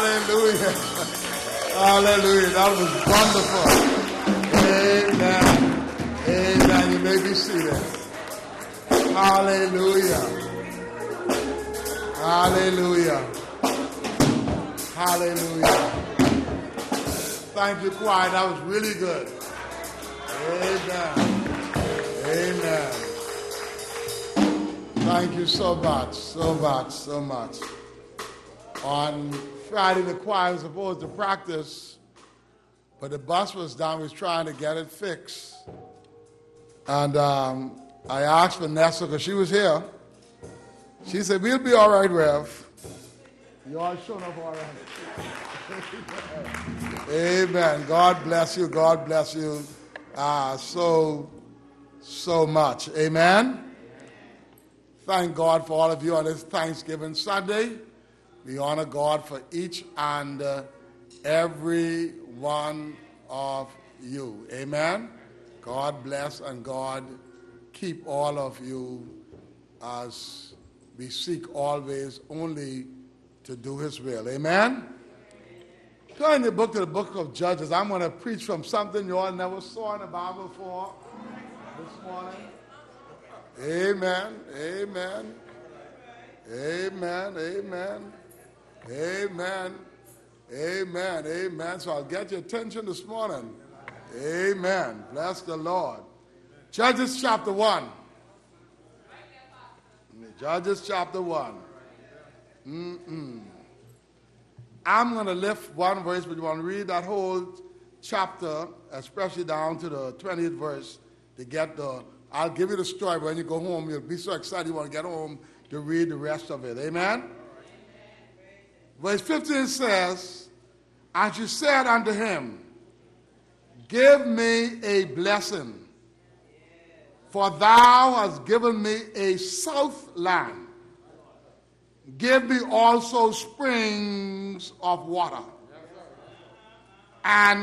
Hallelujah. Hallelujah. That was wonderful. Amen. Amen. You may be seated. Hallelujah. Hallelujah. Hallelujah. Thank you, choir. That was really good. Amen. Amen. Thank you so much, so much, so much. On Friday, the choir was supposed to practice, but the bus was down. We was trying to get it fixed. And um, I asked Vanessa, because she was here. She said, We'll be all right, Rev. You all shown up all right. Amen. God bless you. God bless you uh, so, so much. Amen. Thank God for all of you on this Thanksgiving Sunday. We honor God for each and uh, every one of you. Amen. God bless and God keep all of you as we seek always only to do His will. Amen. Turn your book to the book of Judges. I'm going to preach from something you all never saw in the Bible before this morning. Amen. Amen. Amen. Amen. Amen. Amen. Amen. So I'll get your attention this morning. Amen. Bless the Lord. Judges chapter 1. Judges chapter 1. Mm-mm. I'm going to lift one verse, but you want to read that whole chapter, especially down to the 20th verse, to get the. I'll give you the story, when you go home, you'll be so excited you want to get home to read the rest of it. Amen? Verse 15 says, And she said unto him, Give me a blessing, for thou hast given me a south land. Give me also springs of water, and